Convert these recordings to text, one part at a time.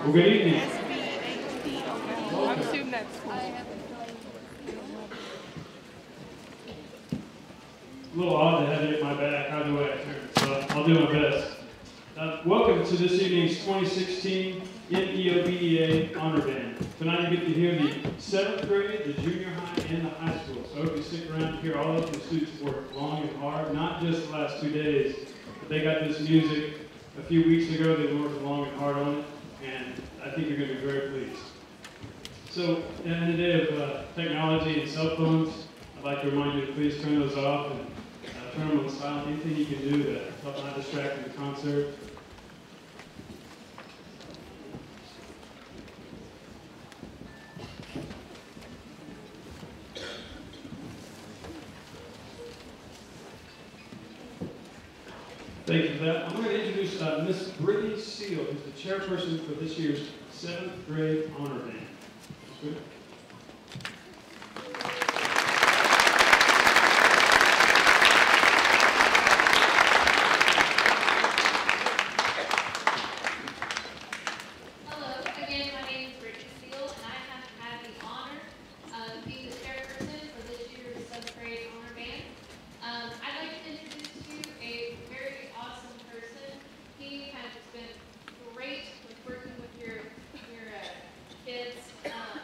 Well, good evening. I'm assuming that's cool. A little odd to have it at my back either way I turn, so I'll do my best. Uh, welcome to this evening's 2016 MEOBDA Honor Band. Tonight you get to hear the seventh grade, the junior high, and the high school. So I hope you stick around to hear all of the students work long and hard, not just the last two days, but they got this music a few weeks ago. They worked long and hard on it, and I think you're going to be very pleased. So, in the day of uh, technology and cell phones, I'd like to remind you to please turn those off and uh, turn them on silent. Anything you can do to help not distract the concert. Thank you for that. I'm going to introduce uh, Miss Brittany Seal, who's the chairperson for this year's seventh grade honor band. Ms. Brittany? Hello, again, my name is Brittany Steele, and I have had the honor of being the chairperson for this year's seventh grade honor band. Um, I'd like to introduce to you a very awesome person. He has been great with working with your, your, uh, kids. Um,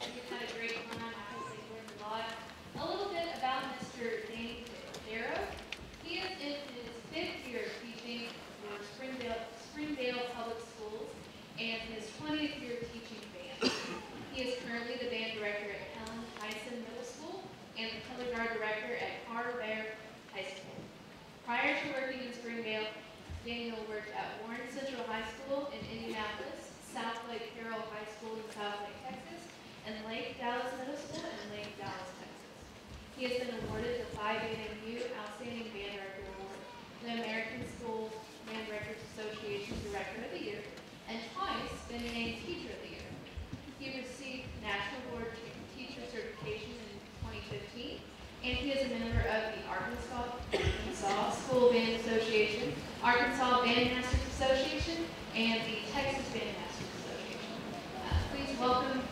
he's had a great time, I hope they learned a lot. A little bit about Mr. Danny Darrow. He is in his fifth year of teaching for Springdale, Springdale Public Schools and his 20th year teaching band. He is currently the band director at Helen Tyson Middle School and the color guard director at Har-Ber High School. Prior to working in Springdale, Daniel worked at Warren Central High School in Indianapolis, Southlake Carroll High School in Southlake, Texas, and Lake Dallas Middle School in Lake Dallas, Texas. He has been awarded the Phi Beta Mu Outstanding Band Director Award, the American School Band Directors Association Director of the Year, and twice been named Teacher of the Year. He received National Board Teacher Certification in 2015, and he is a member of the Arkansas, Arkansas Bandmasters Association, and the Texas Bandmasters Association. Uh, Please welcome.